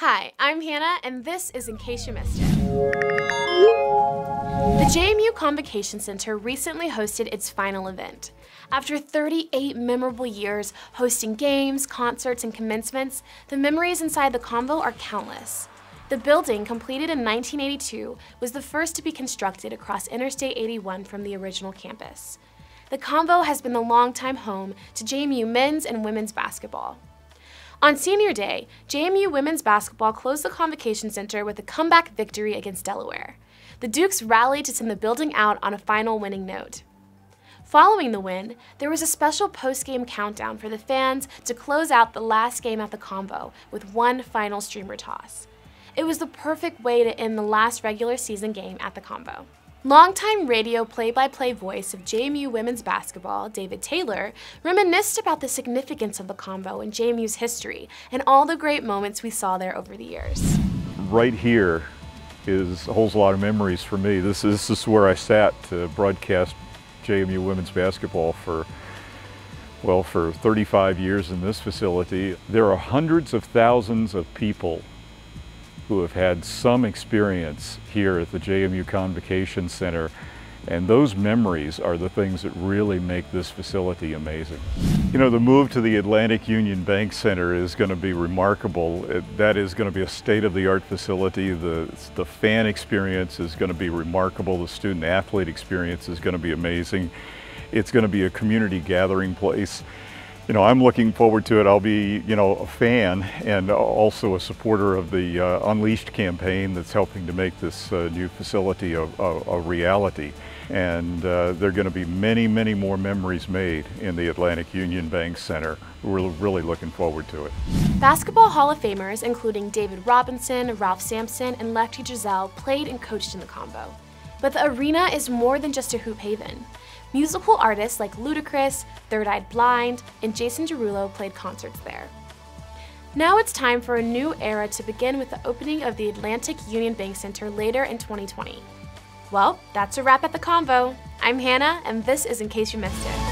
Hi, I'm Hannah, and this is In Case You Missed It. The JMU Convocation Center recently hosted its final event. After 38 memorable years hosting games, concerts, and commencements, the memories inside the Convo are countless. The building, completed in 1982, was the first to be constructed across Interstate 81 from the original campus. The Convo has been the longtime home to JMU men's and women's basketball. On senior day, JMU women's basketball closed the Convocation Center with a comeback victory against Delaware. The Dukes rallied to send the building out on a final winning note. Following the win, there was a special post-game countdown for the fans to close out the last game at the Convo with one final streamer toss. It was the perfect way to end the last regular season game at the Convo. Longtime radio play-by-play voice of JMU women's basketball, David Taylor, reminisced about the significance of the Convo in JMU's history and all the great moments we saw there over the years. Right here is holds a lot of memories for me. This this is where I sat to broadcast JMU women's basketball for well, for 35 years in this facility. There are hundreds of thousands of people who have had some experience here at the JMU Convocation Center and those memories are the things that really make this facility amazing. You know, the move to the Atlantic Union Bank Center is going to be remarkable. It, that is going to be a state-of-the-art facility. The, the fan experience is going to be remarkable. The student-athlete experience is going to be amazing. It's going to be a community gathering place you know, I'm looking forward to it. I'll be, you know, a fan and also a supporter of the uh, Unleashed campaign that's helping to make this uh, new facility a, a, a reality. And uh, there are going to be many, many more memories made in the Atlantic Union Bank Center. We're really looking forward to it. Basketball Hall of Famers, including David Robinson, Ralph Sampson, and Lefty Driesell, played and coached in the Convo. But the arena is more than just a hoop haven. Musical artists like Ludacris, Third Eye Blind, and Jason Derulo played concerts there. Now it's time for a new era to begin with the opening of the Atlantic Union Bank Center later in 2020. Well, that's a wrap at the Convo. I'm Hannah, and this is In Case You Missed It.